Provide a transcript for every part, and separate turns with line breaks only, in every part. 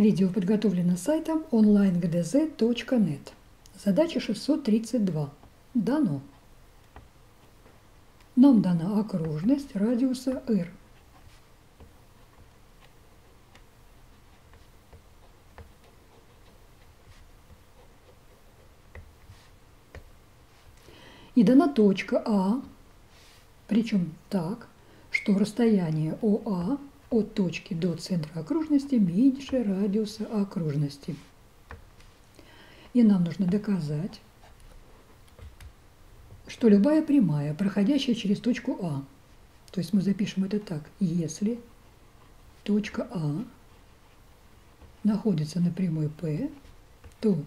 Видео подготовлено сайтом onlinegdz.net. Задача 632. Дано. Нам дана окружность радиуса r. И дана точка А, причем так, что расстояние ОА от точки до центра окружности меньше радиуса окружности. И нам нужно доказать, что любая прямая, проходящая через точку А, то есть мы запишем это так, если точка А находится на прямой P, то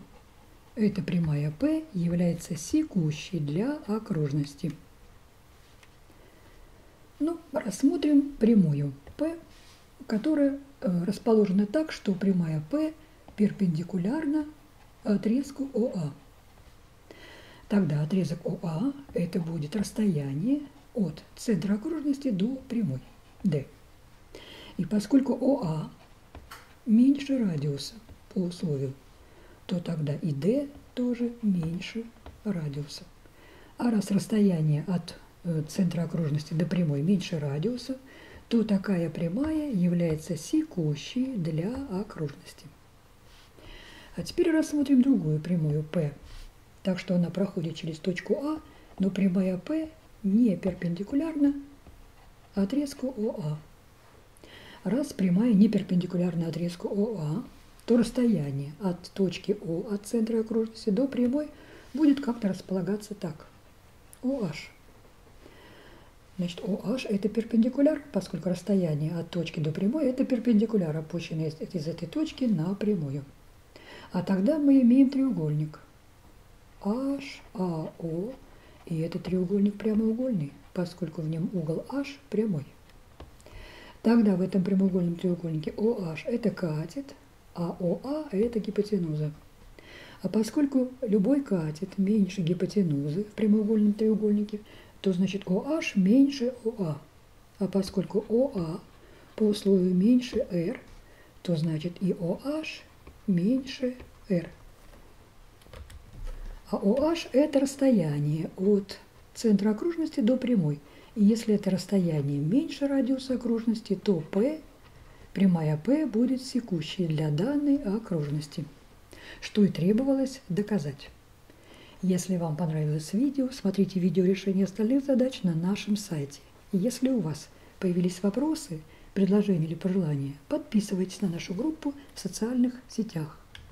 эта прямая P является секущей для окружности. Ну, рассмотрим прямую P, которая э, расположена так, что прямая P перпендикулярна отрезку ОА. Тогда отрезок ОА – это будет расстояние от центра окружности до прямой D. И поскольку ОА меньше радиуса по условию, то тогда и D тоже меньше радиуса. А раз расстояние от э, центра окружности до прямой меньше радиуса, то такая прямая является секущей для окружности. А теперь рассмотрим другую прямую P. Так что она проходит через точку А, но прямая P не перпендикулярна отрезку ОА. Раз прямая не перпендикулярна отрезку ОА, то расстояние от точки О, от центра окружности до прямой будет как-то располагаться так. OH. Значит, OH это перпендикуляр, поскольку расстояние от точки до прямой это перпендикуляр, опущенный из, из этой точки на прямую. А тогда мы имеем треугольник HAO, и этот треугольник прямоугольный, поскольку в нем угол H прямой. Тогда в этом прямоугольном треугольнике OH это катет, а ОА это гипотенуза. А поскольку любой катет меньше гипотенузы в прямоугольном треугольнике, то значит OH меньше ОА. А поскольку ОА по условию меньше R, то значит и OH меньше r. А OH – это расстояние от центра окружности до прямой. И если это расстояние меньше радиуса окружности, то P, прямая P будет секущей для данной окружности, что и требовалось доказать. Если вам понравилось видео, смотрите видео решения остальных задач на нашем сайте. Если у вас появились вопросы – предложения или пожелания, подписывайтесь на нашу группу в социальных сетях.